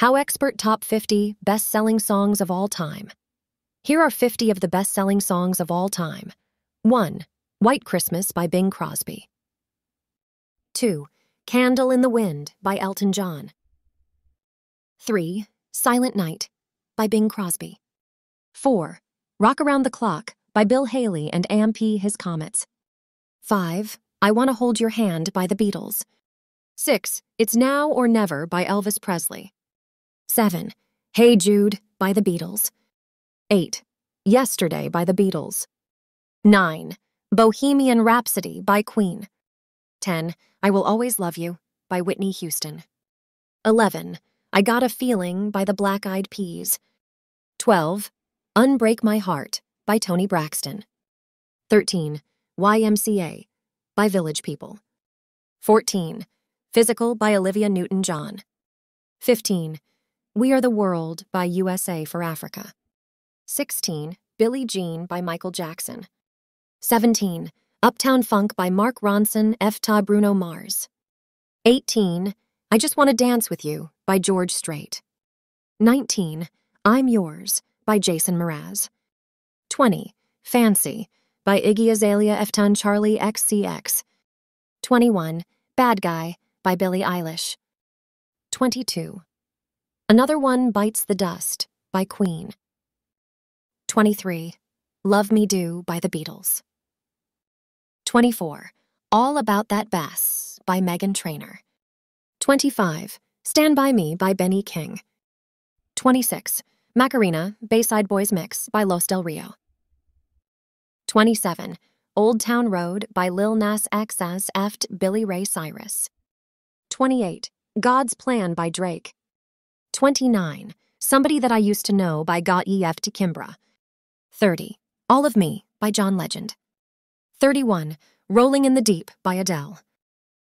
How Expert Top 50 Best Selling Songs of All Time. Here are 50 of the best selling songs of all time 1. White Christmas by Bing Crosby. 2. Candle in the Wind by Elton John. 3. Silent Night by Bing Crosby. 4. Rock Around the Clock by Bill Haley and AMP His Comets. 5. I Want to Hold Your Hand by the Beatles. 6. It's Now or Never by Elvis Presley. 7. Hey Jude by the Beatles. 8. Yesterday by the Beatles. 9. Bohemian Rhapsody by Queen. 10. I Will Always Love You by Whitney Houston. 11. I Got a Feeling by the Black Eyed Peas. 12. Unbreak My Heart by Toni Braxton. 13. YMCA by Village People. 14. Physical by Olivia Newton John. 15. We Are the World by USA for Africa. 16. Billie Jean by Michael Jackson. 17. Uptown Funk by Mark Ronson, Efta Bruno Mars. 18. I Just Want to Dance with You by George Strait. 19. I'm Yours by Jason Mraz. 20. Fancy by Iggy Azalea Eftan Charli XCX. 21. Bad Guy by Billie Eilish. 22. Another One Bites the Dust by Queen. 23. Love Me Do by the Beatles. 24. All About That Bass by Meghan Trainor. 25. Stand By Me by Benny King. 26. Macarena, Bayside Boys Mix by Los Del Rio. 27. Old Town Road by Lil Nas X as Billy Ray Cyrus. 28. God's Plan by Drake. 29. Somebody That I Used to Know by Got EF to Kimbra. 30. All of Me by John Legend. 31. Rolling in the Deep by Adele.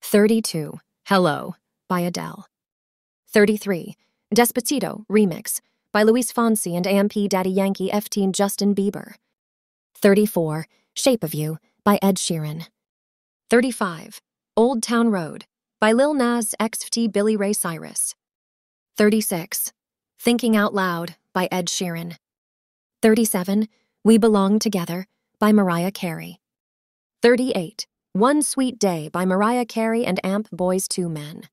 32. Hello by Adele. 33. Despacito Remix by Luis Fonsi and AMP Daddy Yankee F-Teen Justin Bieber. 34. Shape of You by Ed Sheeran. 35. Old Town Road by Lil Nas X Billy Ray Cyrus. 36. Thinking Out Loud by Ed Sheeran. 37. We Belong Together by Mariah Carey. 38. One Sweet Day by Mariah Carey and Amp Boyz II Men.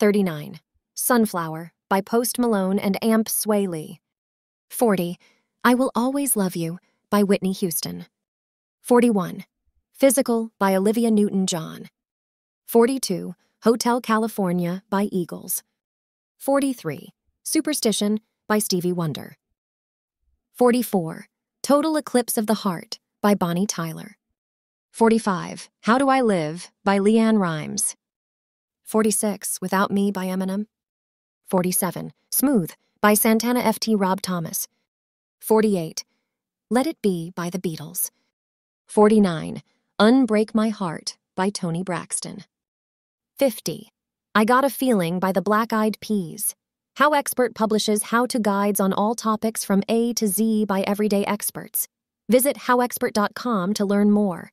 39. Sunflower by Post Malone and Amp Swae Lee. 40. I Will Always Love You by Whitney Houston. 41. Physical by Olivia Newton John. 42. Hotel California by Eagles. 43. Superstition by Stevie Wonder. 44. Total Eclipse of the Heart by Bonnie Tyler. 45. How Do I Live by LeAnn Rimes. 46. Without Me by Eminem. 47. Smooth by Santana FT Rob Thomas. 48. Let It Be by the Beatles. 49. Unbreak My Heart by Toni Braxton. 50. I Got a Feeling by the Black Eyed Peas. How Expert publishes how to guides on all topics from A to Z by everyday experts. Visit howexpert.com to learn more.